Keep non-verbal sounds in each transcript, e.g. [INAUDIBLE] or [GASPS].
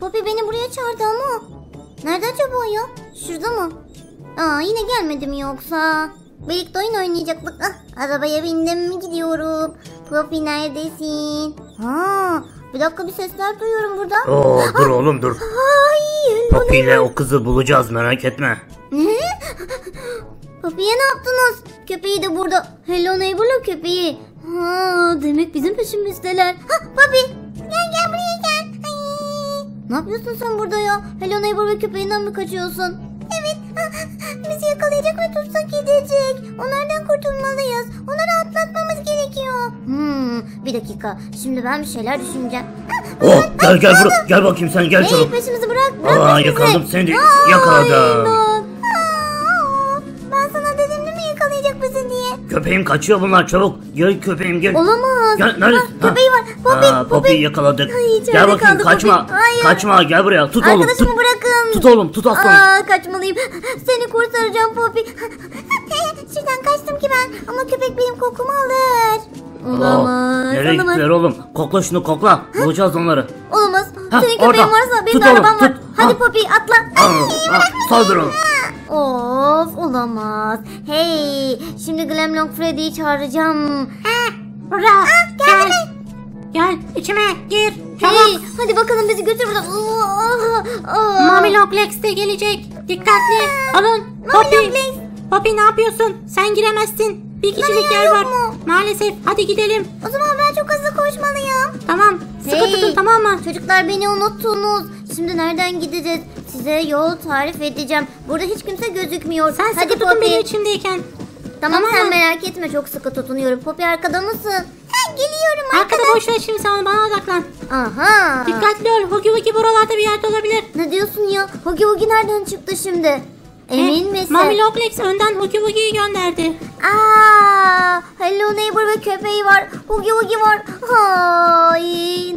Poppy beni buraya çağırdı ama. Nerede acaba ya? Şurada mı? Aa yine gelmedi mi yoksa? Birlikte oyun oynayacaktık. Ah, arabaya bindim mi gidiyorum? Poppy neredesin? Ha, bir dakika bir sesler duyuyorum burada. Oo dur oğlum dur. Ay, Poppy ile o kızı bulacağız merak etme. Ne? Poppy'ye ne yaptınız? Köpeği de burada. Hello Neighbor'la köpeği. Ha, demek bizim peşimizdeler. Ha, Poppy. Ne yapıyorsun sen burada ya? Hello Neighbor ve köpeğinden mi kaçıyorsun? Evet. Bizi yakalayacak ve tutsak gidecek. Onlardan kurtulmalıyız. Onları atlatmamız gerekiyor. Hmm, bir dakika. Şimdi ben bir şeyler düşüneceğim. Oh gel gel bur gel bakayım sen gel Hey çabuk. peşimizi bırak. Bırak Aa, peşimizi. yakaladım seni, yakaladım. imdat. Köpeğim kaçıyor bunlar çabuk. Gel köpeğim gel. Olamaz. Gel neredesin? Ha, köpeği var. Poppy, Aa, Poppy'yi yakaladık. Ay, içeride gel bakayım kaldı kaçma. Poppy. Hayır. Kaçma gel buraya. Tut oğlum. Arkadaşımı Tut. bırakın. Tut oğlum tut aslanım. Aa, kaçmalıyım. Seni kurtaracağım Poppy. [LAUGHS] Şuradan kaçtım ki ben. Ama köpek benim kokumu alır. Olamaz. Nereye olamaz. gittiler oğlum? Kokla şunu kokla. Bulacağız onları. Olamaz. Ha, Senin köpeğin orada. varsa benim Tut de oğlum, arabam var. tut. Hadi Ha. Poppy atla. Aa, aa, Saldır oğlum. Of olamaz. Hey şimdi Glamlock Freddy'yi çağıracağım. Burada. Gel. Gel içime gir. Çabuk. Hey hadi bakalım bizi götür buradan. Aa, aa. Mami Loplex de gelecek. Dikkatli olun. Poppy. Poppy ne yapıyorsun? Sen giremezsin. Bir kişilik yer var. mu? Maalesef. Hadi gidelim. O zaman ben çok hızlı koşmalıyım. Tamam. Sıkı Hey, tutun tamam mı? Çocuklar beni unuttunuz. Şimdi nereden gideceğiz? Size yol tarif edeceğim. Burada hiç kimse gözükmüyor. Sen sıkı hadi tutun Poppy. benim içimdeyken. Tamam, Tamam sen merak etme çok sıkı tutunuyorum. Poppy arkada mısın? Ha, geliyorum Arkada boş ver şimdi sen bana odaklan. Aha. Dikkatli ol. Hugi Hugi buralarda bir yerde olabilir. Ne diyorsun ya? Hugi Hugi nereden çıktı şimdi? Emin misin? Mami Loplex önden Hugi Hugi'yi gönderdi. Aa, Hello Neighbor ve köpeği var. Hugi Hugi var. Ay,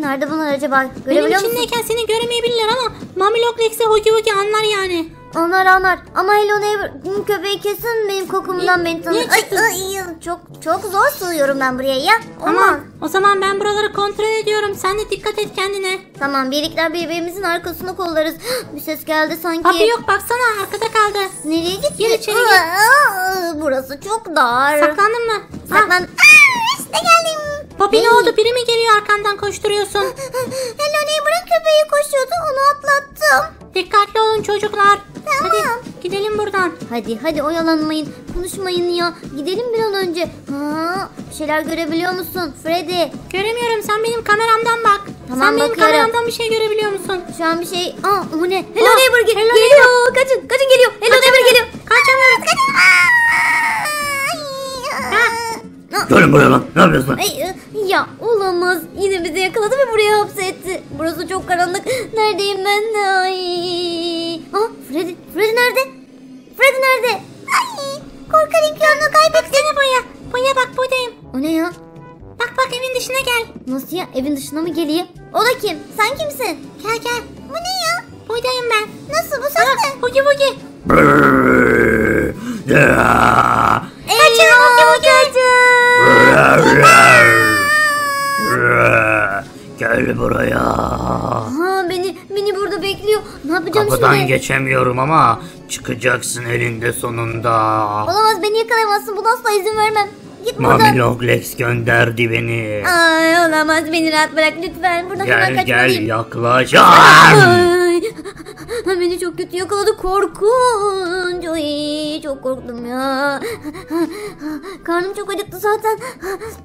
nerede bunlar acaba? Benim Görebiliyor musun? içimdeyken seni göremeyebilirler ama Mami Loplex'e Hugi Hugi anlar yani. Onlar anlar. Ama Hello Neighbor köpeği kesin benim kokumdan beni tanır. niye Ay, çıktın? ay, çok çok zor sığıyorum ben buraya ya. Olmaz. Tamam. O zaman ben buraları kontrol ediyorum. Sen de dikkat et kendine. Tamam birlikler birbirimizin arkasını kollarız. [GASPS] Bir ses geldi sanki. Papi yok baksana arkada kaldı. Nereye gitti? Gir içeri gir. Burası çok dar. Saklandın mı? Saklan. Aa, işte geldim. Papi ne oldu? Biri mi geliyor arkandan koşturuyorsun? [LAUGHS] Hello Neighbor'ın köpeği koşuyordu onu atlattım. Dikkatli olun çocuklar. Tamam. Hadi gidelim buradan. Hadi hadi oyalanmayın. Konuşmayın ya. Gidelim bir an önce. Ha, bir şeyler görebiliyor musun Freddy? Göremiyorum sen benim kameramdan bak. Tamam, sen benim bakıyorum. kameramdan bir şey görebiliyor musun? Şu an bir şey... Aa o ne? Hello Aa, Neighbor ge- Hello geliyor. Kaçın kaçın geliyor. Hello Neighbor geliyor. Kaçamıyorum. Gelin buraya lan. Ne yapıyorsun? Ay, e, ya olamaz. Yine bizi yakaladı ve buraya hapsetti. Burası çok karanlık. Neredeyim ben? Ay. Aa, Freddy. Freddy nerede? Freddy nerede? Ay. Korkarım ki onu kaybettim. Boya. Boya bak buradayım. O ne ya? Bak bak evin dışına gel. Nasıl ya? Evin dışına mı geliyor? O da kim? Sen kimsin? Gel gel. Bu ne ya? Buradayım ben. Nasıl bu sen de? Hugi Hugi. Şimdi? geçemiyorum ama çıkacaksın elinde sonunda. Olamaz beni yakalayamazsın. Buna asla izin vermem. Git buradan. Mami Longlegs gönderdi beni. Ay olamaz beni rahat bırak lütfen. Buradan hemen Gel gel kaçmalıyım. yaklaş. Beni çok kötü yakaladı korkunç. Ay, çok korktum ya. [LAUGHS] Karnım çok acıktı zaten.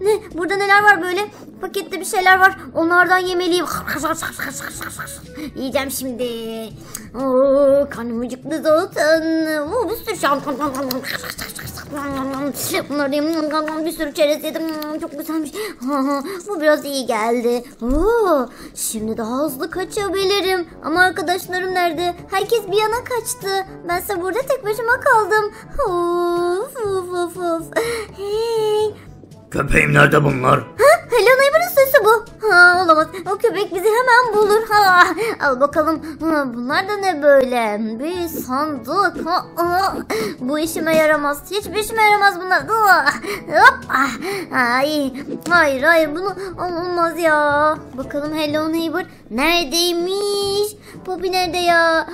Ne? Burada neler var böyle? Pakette bir şeyler var. Onlardan yemeliyim. [LAUGHS] Yiyeceğim şimdi. Oo, karnım acıktı zaten. Oo, bir sürü şey. [LAUGHS] Bir sürü çerez yedim. Çok güzelmiş. Bu biraz iyi geldi. Oo, şimdi daha hızlı kaçabilirim. Ama arkadaşlarım nerede? Herkes bir yana kaçtı. Bense burada tek başıma kaldım. Of of of of. Hey. Köpeğim nerede bunlar? Ha, Hello Neighbor'ın sesi bu. Ha, olamaz. O köpek bizi hemen bulur. Ha, al bakalım. Ha, bunlar da ne böyle? Bir sandık. Ha, ha. Bu işime yaramaz. Hiçbir işime yaramaz bunlar. Ha, Hop. Ay. Hayır hayır bunu olmaz ya. Bakalım Hello Neighbor neredeymiş? Poppy nerede ya?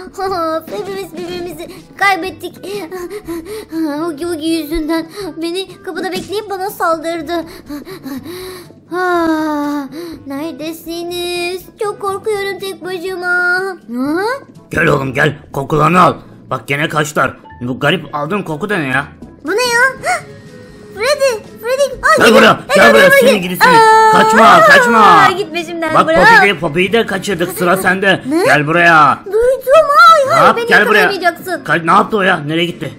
Hepimiz birbirimizi kaybettik. Hugi Hugi yüzünden beni kapıda bekleyip bana saldırdı. Ah, neredesiniz? Çok korkuyorum tek başıma. Ha? Gel oğlum gel kokularını al. Bak gene kaçlar. Bu garip aldığın koku da ne ya? Bu ne ya? Hah! Freddy, Freddy. Aa, Gel buraya, gel buraya, seni gidi seni. Kaçma, kaçma. aa, Gitme şimdiden Bak bırak. Poppy'yi Poppy'yi de kaçırdık sıra sende. Gel buraya. Duydum Ne hayır yap beni gel buraya. Ka- ne yaptı o ya? Nereye gitti?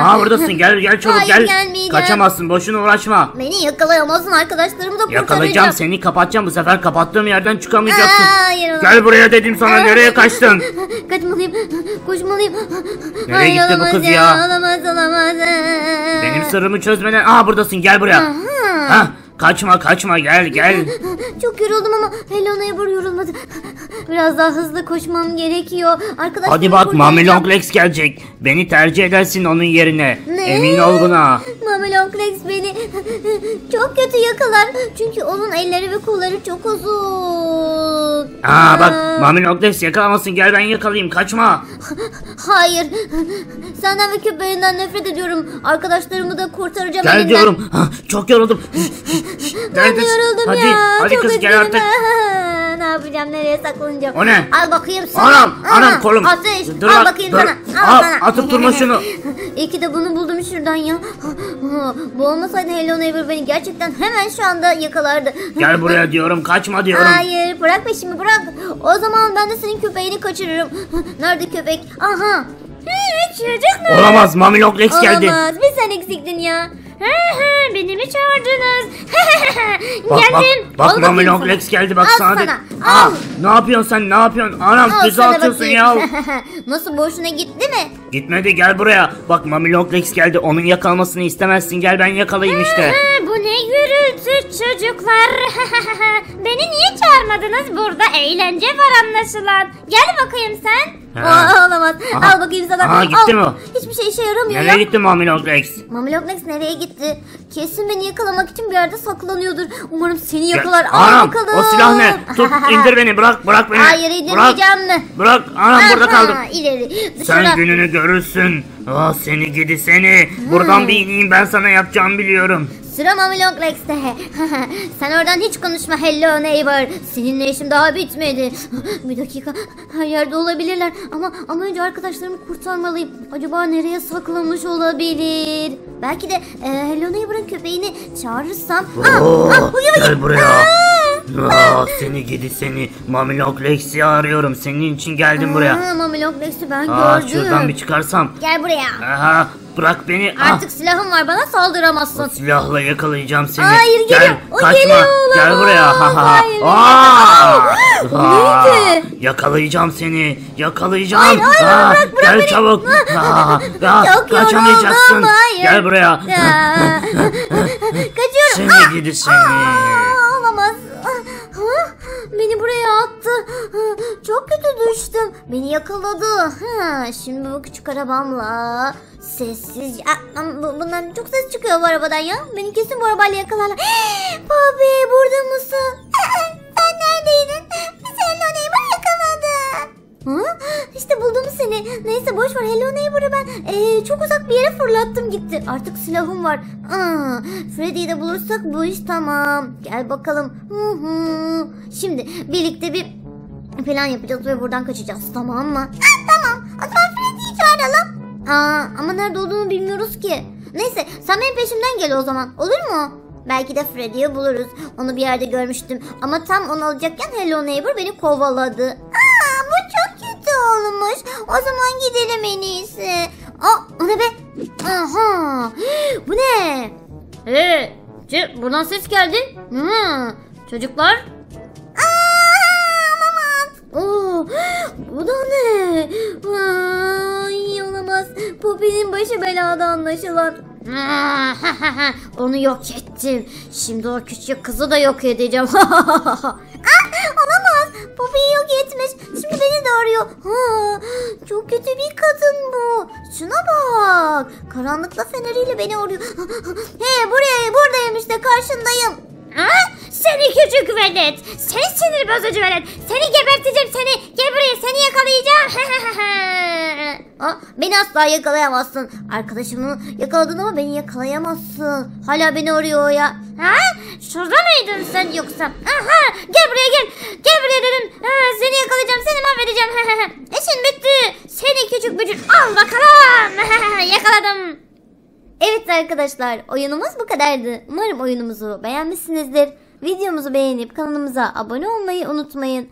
Aa buradasın gel gel çabuk Hayır, gel. gelmeyeceğim. Kaçamazsın boşuna uğraşma. Beni yakalayamazsın arkadaşlarımı da kurtaracağım. Yakalayacağım seni kapatacağım bu sefer kapattığım yerden çıkamayacaksın. Hayır, olamaz. Gel buraya dedim sana nereye kaçtın? [LAUGHS] Kaçmalıyım, koşmalıyım. Nereye gitti bu olamaz kız ya? Olamaz, olamaz. Benim sırrımı çözmeden Aa buradasın gel buraya. Aha. Ha kaçma kaçma gel gel. [LAUGHS] Çok yoruldum ama Hello Neighbor yorulmadı. Biraz daha hızlı koşmam gerekiyor. Arkadaşlarımı Hadi bak. Mami Long Legs gelecek. Beni tercih edersin onun yerine. Ne? Emin ol buna. Mami Long Legs beni [LAUGHS] çok kötü yakalar. Çünkü onun elleri ve kolları çok uzun. Aa bak Mami Legs yakalamasın gel ben yakalayayım kaçma. Hayır. Senden ve köpeğinden nefret ediyorum. Arkadaşlarımı da kurtaracağım Gel elinden. diyorum. Ha, çok yoruldum. Ben de Neredesin? yoruldum hadi, ya. Hadi Çok kız gel üzgünüm. artık. [LAUGHS] ne yapacağım? Nereye saklanacağım? O ne? Al bakayım sana. Anam, anam kolum. Ateş. Dur al bak, bakayım dur. sana. Al, Al, sana. atıp durma şunu. [LAUGHS] İyi ki de bunu buldum şuradan ya. [LAUGHS] Bu olmasaydı Hello Neighbor beni gerçekten hemen şu anda yakalardı. [LAUGHS] Gel buraya diyorum kaçma diyorum. Hayır bırak peşimi bırak. O zaman ben de senin köpeğini kaçırırım. Nerede köpek? Aha. Çocuk mu? Olamaz Mami Long Legs geldi. Olamaz. Bir sen eksiktin ya. Beni mi çağırdınız? [LAUGHS] Bak Geldim. bak bak Al sana. Legs geldi bak Al sana. sana, Aa, al. ne yapıyorsun sen ne yapıyorsun? Anam Al atıyorsun ya. [LAUGHS] Nasıl boşuna gitti mi? Gitmedi gel buraya. Bak Mami Long Legs geldi onun yakalamasını istemezsin gel ben yakalayayım işte. Bu ne gürültü çocuklar. [LAUGHS] Beni niye çağırmadınız? Burada eğlence var anlaşılan. Gel bakayım sen. Ha. Aa, olamaz. Aha. Al bakayım sana. Aha, gitti Al. mi o? Hiçbir şey işe yaramıyor Nereye ya. gitti Mami Long Legs? Mami Loglex nereye gitti? Kesin beni yakalamak için bir yerde saklanıyordur. Umarım seni yakalar. Al Anam bakalım. o silah ne? Tut [LAUGHS] indir beni bırak bırak beni. Hayır indirmeyeceğim mi? bırak anam burada kaldım. İleri. Dışarı. Sen gününü görürsün. Aa seni gidi seni. Buradan bir ineyim ben sana yapacağımı biliyorum. Sıra Mami Longlex'te. [LAUGHS] Sen oradan hiç konuşma Hello Neighbor. Seninle işim daha bitmedi. [GASPS] Bir dakika. Her yerde olabilirler. Ama ama önce arkadaşlarımı kurtarmalıyım. Acaba nereye saklamış olabilir? Belki de e, Hello Neighbor'ın köpeğini çağırırsam. Ah, Oo, ah, bakayım. gel buraya. Aa! Aa, seni gidi seni. Mami Long Legs'i arıyorum. Senin için geldim buraya. Aa, Mami Longlex'i ben Aa, gördüm. şuradan bir çıkarsam. Gel buraya. Aha, bırak beni. Ah, Artık silahım var bana saldıramazsın. silahla yakalayacağım seni. Hayır, gel, geliyor. O kaçma. geliyor, Gel olamaz. buraya. Ha, ha. Hayır, Aa! O Aa! neydi? Yakalayacağım seni. Yakalayacağım. Hayır, hayır, Aa, bırak, bırak gel beni. çabuk. Aa, aa, Çok kaçamayacaksın. hayır. Gel buraya. Ya. [LAUGHS] Kaçıyorum. Seni Ah! gidi seni. Aa, olamaz. Ha, beni buraya attı. Çok kötü düştüm. Beni yakaladı. Ha, şimdi bu küçük arabamla sessiz. Aa, bu- bundan çok ses çıkıyor bu arabadan ya. Beni kesin bu arabayla yakalarlar. [GASPS] Bobby burada mısın? Sen neredeydin? Sen Neighbor yakaladı. Ha? İşte buldum seni. Neyse boş ver. Hello Neighbor'ı ben ee, çok uzak bir yere fırlattım gitti. Artık silahım var. Freddy'yi de bulursak bu iş tamam. Gel bakalım. Hı hı. Şimdi birlikte bir plan yapacağız ve buradan kaçacağız tamam mı? tamam. Aa, ama nerede olduğunu bilmiyoruz ki. Neyse sen benim peşimden gel o zaman. Olur mu? Belki de Freddy'yi buluruz. Onu bir yerde görmüştüm. Ama tam onu alacakken Hello Neighbor beni kovaladı. Aa, bu çok kötü olmuş. O zaman gidelim en iyisi. Aa, o ne be? Aha. [GASPS] Bu ne? Hey, buradan ses geldi. Hı, çocuklar. Aa. Oo, [GASPS] bu da ne? Poppy'nin başı belada anlaşılan. [LAUGHS] Onu yok ettim. Şimdi o küçük kızı da yok edeceğim. [LAUGHS] ah, olamaz. Poppy'yi yok etmiş. Şimdi beni de arıyor. Ha, çok kötü bir kadın bu. Şuna bak. Karanlıkla feneriyle beni arıyor. [LAUGHS] He buraya buradayım işte karşındayım. Ha? Seni küçük velet. Seni sinir bozucu velet. Seni geberteceğim seni. Gel buraya seni yakalayacağım. [LAUGHS] Aa, beni asla yakalayamazsın. Arkadaşımı yakaladın ama beni yakalayamazsın. Hala beni arıyor ya. ha? Şurada mıydın sen yoksa? Aha gel buraya gel. Gel buraya dedim. Ha, seni yakalayacağım seni mahvedeceğim. [LAUGHS] İşin bitti. Seni küçük bücür al bakalım. [LAUGHS] Yakaladım. Evet arkadaşlar oyunumuz bu kadardı. Umarım oyunumuzu beğenmişsinizdir. Videomuzu beğenip kanalımıza abone olmayı unutmayın.